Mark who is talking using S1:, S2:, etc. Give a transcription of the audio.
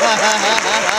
S1: Ha ha ha ha!